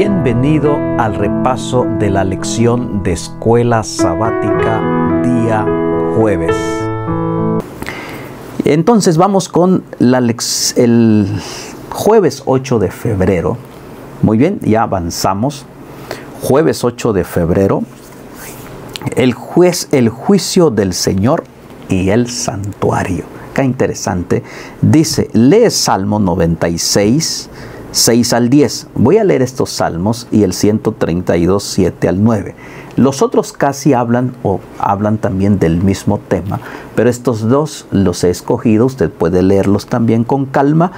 Bienvenido al repaso de la lección de escuela sabática día jueves. Entonces vamos con la el jueves 8 de febrero. Muy bien, ya avanzamos. Jueves 8 de febrero. El juez, el juicio del Señor y el santuario. Qué interesante. Dice, lee Salmo 96 6 al 10. Voy a leer estos salmos y el 132, 7 al 9. Los otros casi hablan o hablan también del mismo tema, pero estos dos los he escogido, usted puede leerlos también con calma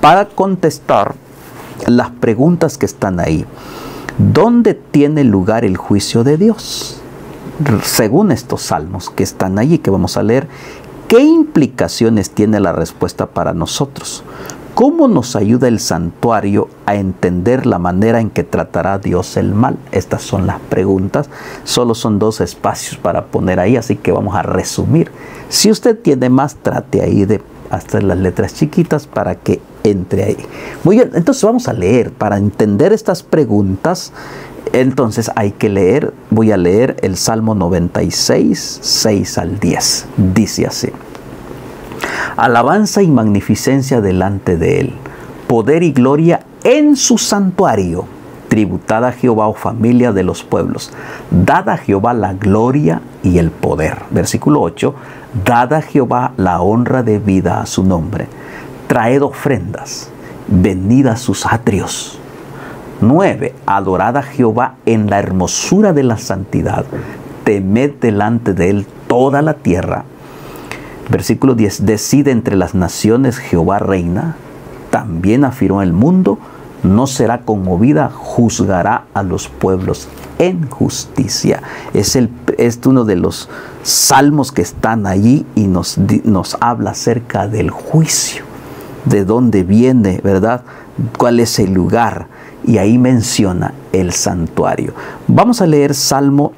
para contestar las preguntas que están ahí. ¿Dónde tiene lugar el juicio de Dios? Según estos salmos que están allí, que vamos a leer, ¿qué implicaciones tiene la respuesta para nosotros? ¿Cómo nos ayuda el santuario a entender la manera en que tratará Dios el mal? Estas son las preguntas. Solo son dos espacios para poner ahí, así que vamos a resumir. Si usted tiene más, trate ahí de hacer las letras chiquitas para que entre ahí. Muy bien, entonces vamos a leer. Para entender estas preguntas, entonces hay que leer, voy a leer el Salmo 96, 6 al 10. Dice así alabanza y magnificencia delante de él, poder y gloria en su santuario. Tributada a Jehová, o oh familia de los pueblos, dada a Jehová la gloria y el poder. Versículo 8, dada a Jehová la honra de vida a su nombre. Traed ofrendas, venid a sus atrios. 9. Adorad a Jehová en la hermosura de la santidad. Temed delante de él toda la tierra Versículo 10, decide entre las naciones Jehová reina, también afirmó el mundo, no será conmovida, juzgará a los pueblos en justicia. Es, el, es uno de los salmos que están allí y nos, nos habla acerca del juicio, de dónde viene, ¿verdad? ¿Cuál es el lugar? Y ahí menciona el santuario. Vamos a leer Salmo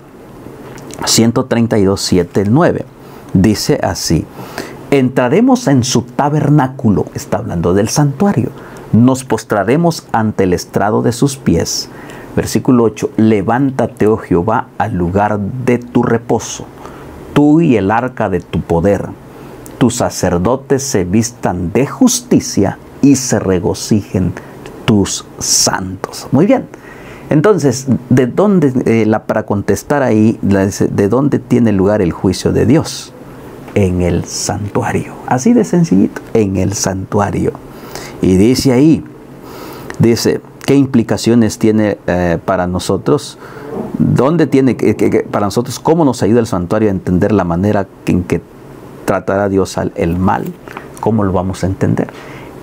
132, 7, 9 dice así, entraremos en su tabernáculo, está hablando del santuario, nos postraremos ante el estrado de sus pies. Versículo 8, levántate, oh Jehová, al lugar de tu reposo, tú y el arca de tu poder. Tus sacerdotes se vistan de justicia y se regocijen tus santos. Muy bien. Entonces, ¿de dónde, eh, la, para contestar ahí, de dónde tiene lugar el juicio de Dios? En el santuario. Así de sencillito, en el santuario. Y dice ahí, dice, ¿qué implicaciones tiene eh, para nosotros? ¿Dónde tiene, que, para nosotros, cómo nos ayuda el santuario a entender la manera en que tratará Dios el mal? ¿Cómo lo vamos a entender?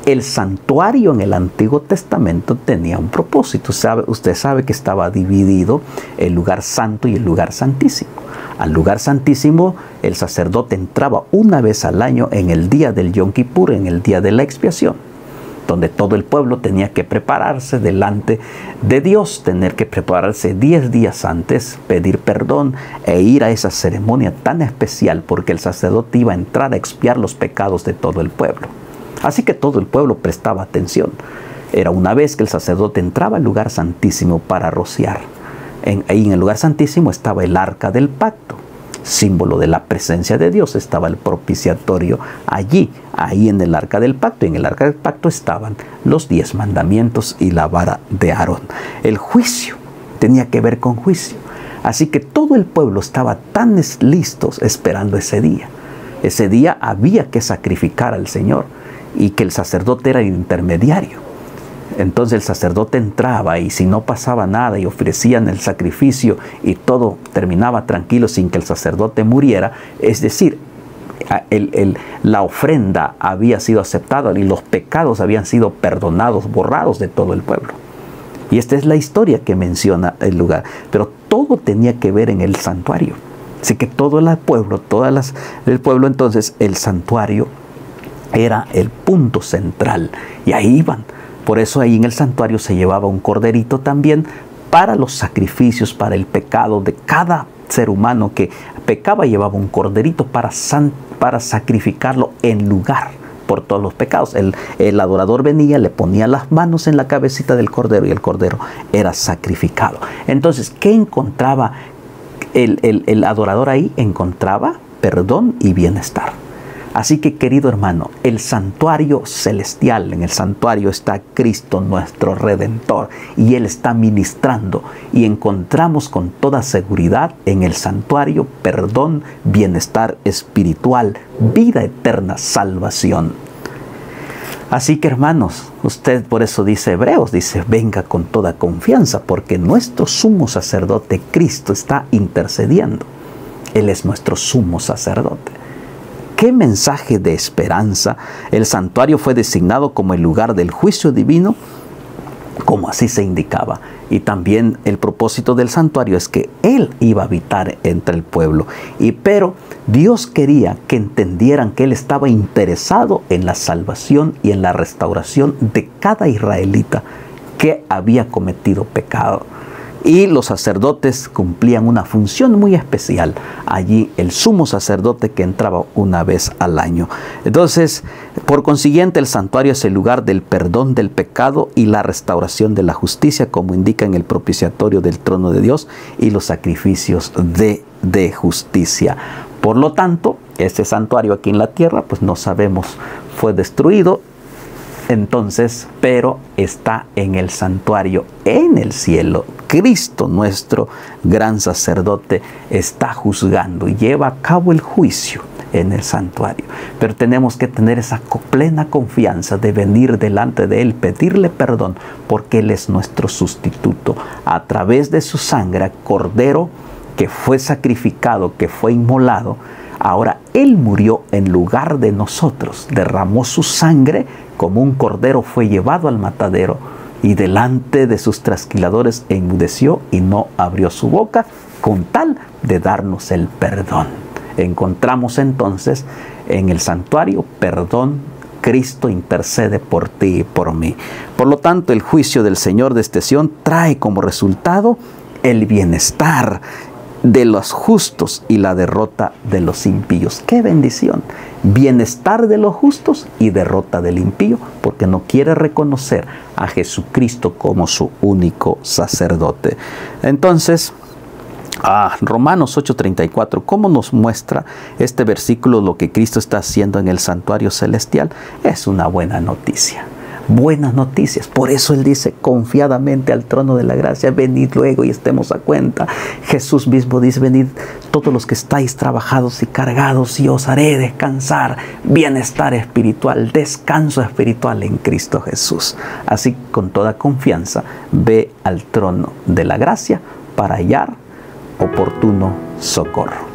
El santuario en el Antiguo Testamento tenía un propósito. usted sabe que estaba dividido el lugar santo y el lugar santísimo. Al lugar santísimo el sacerdote entraba una vez al año en el día del Yom Kippur, en el día de la expiación, donde todo el pueblo tenía que prepararse delante de Dios, tener que prepararse diez días antes, pedir perdón e ir a esa ceremonia tan especial porque el sacerdote iba a entrar a expiar los pecados de todo el pueblo. Así que todo el pueblo prestaba atención. Era una vez que el sacerdote entraba al lugar santísimo para rociar ahí en el lugar santísimo estaba el arca del pacto, símbolo de la presencia de Dios, estaba el propiciatorio allí, ahí en el arca del pacto. En el arca del pacto estaban los diez mandamientos y la vara de Aarón. El juicio tenía que ver con juicio. Así que todo el pueblo estaba tan listos esperando ese día. Ese día había que sacrificar al Señor y que el sacerdote era el intermediario. Entonces el sacerdote entraba y si no pasaba nada y ofrecían el sacrificio y todo terminaba tranquilo sin que el sacerdote muriera, es decir, la ofrenda había sido aceptada y los pecados habían sido perdonados, borrados de todo el pueblo. Y esta es la historia que menciona el lugar. Pero todo tenía que ver en el santuario. Así que todo el pueblo, todas las, el pueblo entonces, el santuario era el punto central. Y ahí iban por eso ahí en el santuario se llevaba un corderito también para los sacrificios, para el pecado de cada ser humano que pecaba, llevaba un corderito para, para sacrificarlo en lugar por todos los pecados. El, el adorador venía, le ponía las manos en la cabecita del cordero y el cordero era sacrificado. Entonces, ¿qué encontraba el, el, el adorador ahí? Encontraba perdón y bienestar. Así que querido hermano, el santuario celestial, en el santuario está Cristo nuestro Redentor y Él está ministrando y encontramos con toda seguridad en el santuario perdón, bienestar espiritual, vida eterna, salvación. Así que hermanos, usted por eso dice Hebreos, dice, venga con toda confianza, porque nuestro sumo sacerdote Cristo está intercediendo. Él es nuestro sumo sacerdote. Qué mensaje de esperanza. El santuario fue designado como el lugar del juicio divino, como así se indicaba. Y también el propósito del santuario es que Él iba a habitar entre el pueblo. Y pero Dios quería que entendieran que Él estaba interesado en la salvación y en la restauración de cada israelita que había cometido pecado y los sacerdotes cumplían una función muy especial. Allí el sumo sacerdote que entraba una vez al año. Entonces, por consiguiente, el santuario es el lugar del perdón del pecado y la restauración de la justicia, como indica en el propiciatorio del trono de Dios y los sacrificios de, de justicia. Por lo tanto, este santuario aquí en la tierra, pues no sabemos, fue destruido entonces, pero está en el santuario, en el cielo. Cristo, nuestro gran sacerdote, está juzgando y lleva a cabo el juicio en el santuario. Pero tenemos que tener esa plena confianza de venir delante de Él, pedirle perdón, porque Él es nuestro sustituto. A través de su sangre, cordero que fue sacrificado, que fue inmolado, ahora Él murió en lugar de nosotros, derramó su sangre como un cordero fue llevado al matadero y delante de sus trasquiladores enmudeció y no abrió su boca con tal de darnos el perdón. Encontramos entonces en el santuario perdón. Cristo intercede por ti y por mí. Por lo tanto, el juicio del Señor de Esteción trae como resultado el bienestar de los justos y la derrota de los impíos. ¡Qué bendición! Bienestar de los justos y derrota del impío, porque no quiere reconocer a Jesucristo como su único sacerdote. Entonces, Ah, Romanos 8:34, ¿cómo nos muestra este versículo lo que Cristo está haciendo en el santuario celestial? Es una buena noticia buenas noticias. Por eso Él dice confiadamente al trono de la gracia, venid luego y estemos a cuenta. Jesús mismo dice, venid todos los que estáis trabajados y cargados y os haré descansar, bienestar espiritual, descanso espiritual en Cristo Jesús. Así con toda confianza, ve al trono de la gracia para hallar oportuno socorro.